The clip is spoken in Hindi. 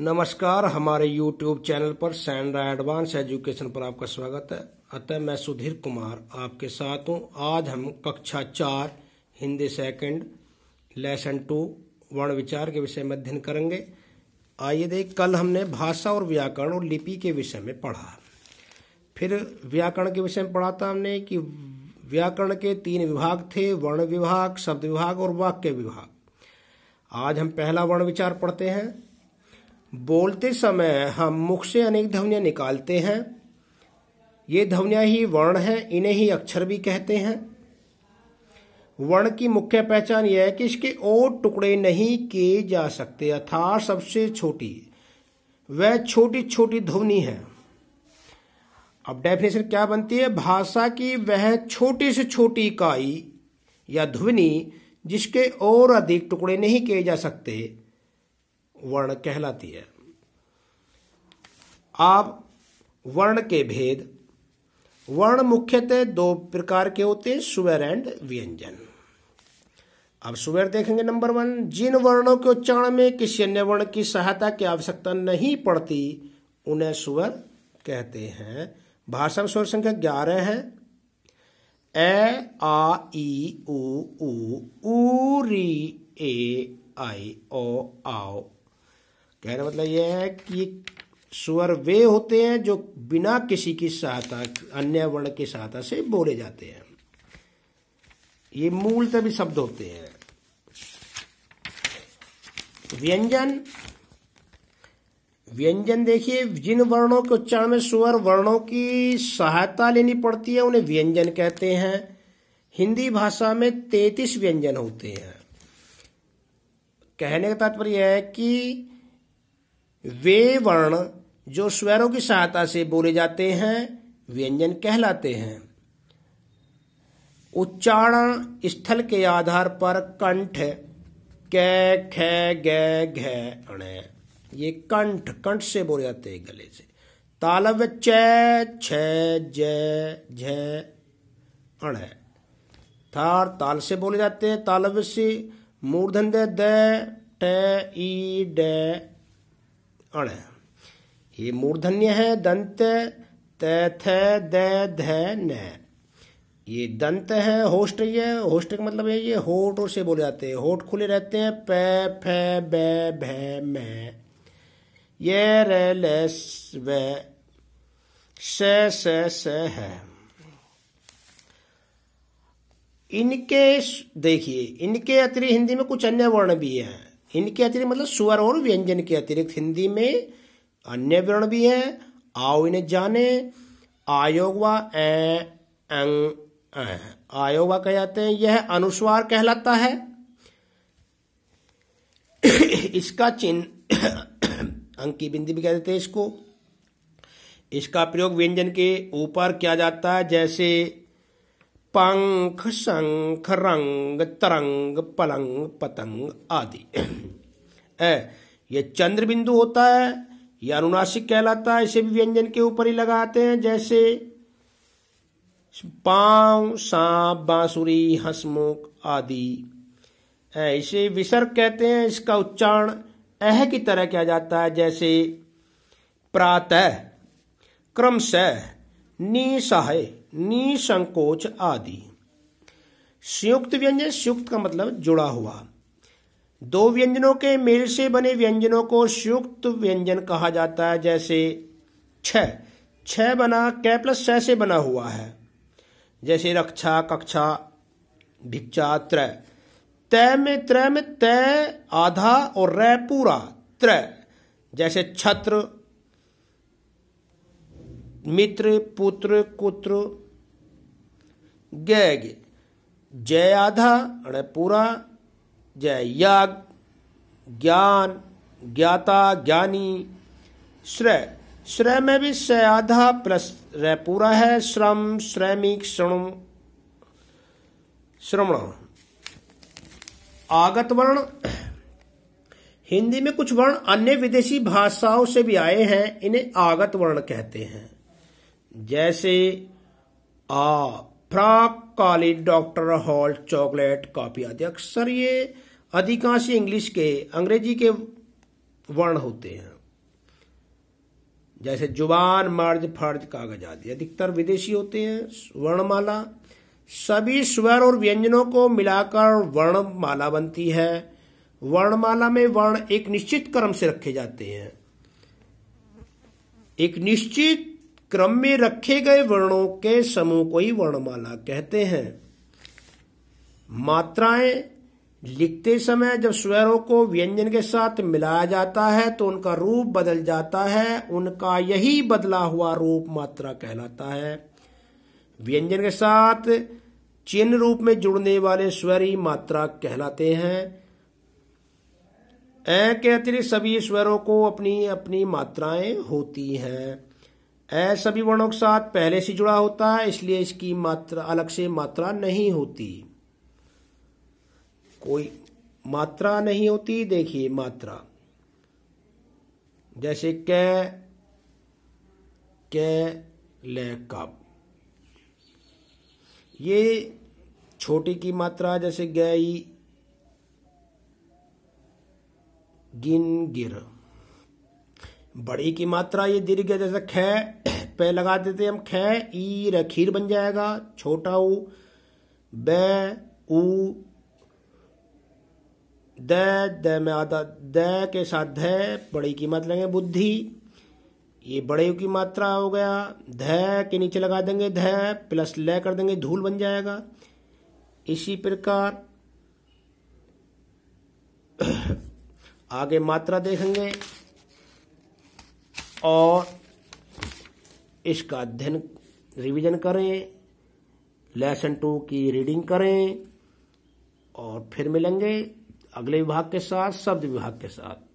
नमस्कार, हमारे YouTube चैनल पर सैंड्रा एडवांस एजुकेशन पर आपका स्वागत है। अतः मैं सुधीर कुमार आपके साथ हूँ। आज हम कक्षा चार, हिंदी सेकंड लेसन टू वर्ण विचार के विषय में अध्ययन करेंगे। आइए देख, कल हमने भाषा और व्याकरण और लिपि के विषय में पढ़ा। फिर व्याकरण के विषय में पढ़ा था हमने कि व्याकरण के तीन विभाग थे, वर्ण विभाग, शब्द विभाग और वाक्य विभाग। आज हम पहला वर्ण विचार पढ़ते हैं। बोलते समय हम मुख से अनेक ध्वनियाँ निकालते हैं। ये ध्वनियाँ ही वर्ण हैं, इन्हें ही अक्षर भी कहते हैं। वर्ण की मुख्य पहचान यह है कि इसके और टुकड़े नहीं किए जा सकते, अर्थात सबसे छोटी। वह छोटी छोटी ध्वनि है। अब डेफिनेशन क्या बनती है? भाषा की वह छोटी से छोटी इकाई या ध्वनि जिसके और अधिक टुकड़े नहीं किए जा सकते वर्ण कहलाती है। आप वर्ण के भेद, वर्ण मुख्यतः दो प्रकार के होते हैं स्वर एंड व्यंजन। अब स्वर देखेंगे नंबर वन, जिन वर्णों के उच्चारण में किसी अन्य वर्ण की सहायता की आवश्यकता नहीं पड़ती, उन्हें स्वर कहते हैं। भाषा में स्वर संख्या ग्यारह है। ए, आ, ई ऊ ऊ री, ए, आई, ओ, आओ कहने मतलब यह है कि स्वर वे होते हैं जो बिना किसी की सहायता, अन्य वर्ण की सहायता से बोले जाते हैं। ये मूलतः भी शब्द होते हैं। व्यंजन। व्यंजन देखिए, जिन वर्णों के उच्चारण में स्वर वर्णों की सहायता लेनी पड़ती है, उन्हें व्यंजन कहते हैं। हिंदी भाषा में तैतीस व्यंजन होते हैं। कहने का तात्पर्य है कि वे वर्ण जो स्वरों की सहायता से बोले जाते हैं, व्यंजन कहलाते हैं। उच्चारण स्थल के आधार पर कंठ, कै, ख, ग, घ ये कंठ कंठ से बोले जाते हैं गले से। तालव्य च, छ अण। थार ताल से बोले जाते हैं, तालव्य से। मूर्धन द, ट, ई अण। ये मूर्धन्य है, दंत, त, थ, द, ध, न। ये दंत है होस्ट ये होस्ट का मतलब है ये होठ और से बोले जाते हैं। होठ खुले रहते हैं, प, फ, ब, भ, म। ये, र, ल व, स स स, है। इनके देखिए, इनके अतिरिक्त हिंदी में कुछ अन्य वर्ण भी हैं। इनके अतिरिक्त मतलब स्वर और व्यंजन के अतिरिक्त। हिंदी में अन्य वर्ण भी हैं, आओ इन्हें जाने आयोग व आयोगा जाते हैं, यह अनुस्वार कहलाता है। इसका चिन्ह अंक की बिंदी भी कह देते हैं इसको। इसका प्रयोग व्यंजन के ऊपर किया जाता है, जैसे पंख शंख रंग तरंग, पलंग, पतंग आदि। यह चंद्र बिंदु होता है यह अनुनासिक कहलाता है, इसे भी व्यंजन के ऊपर ही लगाते हैं, जैसे पाँव, सांप, बांसुरी, हसमुख आदि। इसे विसर्ग कहते हैं, इसका उच्चारण अह की तरह किया जाता है, जैसे प्रातः, क्रमशः निसहाय निसंकोच आदि। संयुक्त व्यंजन, संयुक्त का मतलब जुड़ा हुआ। दो व्यंजनों के मेल से बने व्यंजनों को संयुक्त व्यंजन कहा जाता है, जैसे छ। छ बना कै प्लस छ से बना हुआ है। जैसे रक्षा, कक्षा, भिक्षा त्रय तय में त्रय में तय आधा और रै पूरा त्रय जैसे छत्र मित्र, पुत्र, कुत्र। गैग जय आधा अण पूरा जय याग, ज्ञान, ज्ञाता, ज्ञानी। श्रय श्रय में भी स आधा प्लस रे पूरा है। श्रम, श्रमिक, श्रम, श्रवण। आगत वर्ण। हिंदी में कुछ वर्ण अन्य विदेशी भाषाओं से भी आए हैं। इन्हें आगत वर्ण कहते हैं। जैसे आ फ्रॉक काली, डॉक्टर हॉल, चॉकलेट, कॉफ़ी आदि। अक्सर ये अधिकांश इंग्लिश के, अंग्रेज़ी के वर्ण होते हैं। जैसे ज़ुबान मर्ज फ़र्ज़ कागज़ आदि। अधिकतर विदेशी होते हैं, वर्णमाला। सभी स्वर और व्यंजनों को मिलाकर वर्णमाला बनती है। वर्णमाला में वर्ण एक निश्चित क्रम से रखे जाते हैं। एक निश्चित क्रम में रखे गए वर्णों के समूह को ही वर्णमाला कहते हैं। मात्राएँ लिखते समय जब स्वरों को व्यंजन के साथ मिलाया जाता है तो उनका रूप बदल जाता है, उनका यही बदला हुआ रूप मात्रा कहलाता है। व्यंजन के साथ चिन्ह रूप में जुड़ने वाले स्वर ही मात्रा कहलाते हैं। ए के अतिरिक्त सभी स्वरों को अपनी अपनी मात्राएँ होती हैं। ए सभी वर्णों के साथ पहले से जुड़ा होता है, इसलिए इसकी मात्रा अलग से मात्रा नहीं होती। कोई मात्रा नहीं होती, देखिए मात्रा। जैसे कै कै, ले, कब। ये छोटी की मात्रा, जैसे गई गिन, गिर। बड़ी की मात्रा ये दीर्घ जैसे ख, पे लगा देते हम ख, ई खीर बन जाएगा, छोटा ऊ, ब, ऊ, द द में आधा, द के साथ ध, बड़ी कीमत लेंगे बुद्धि, ये बड़े की मात्रा हो गया, ध के नीचे लगा देंगे ध, प्लस ल कर देंगे, धूल बन जाएगा। इसी प्रकार, आगे मात्रा देखेंगे। और इसका अध्ययन रिवीजन करें लेसन टू की रीडिंग करें, और फिर मिलेंगे अगले विभाग के साथ शब्द विभाग के साथ।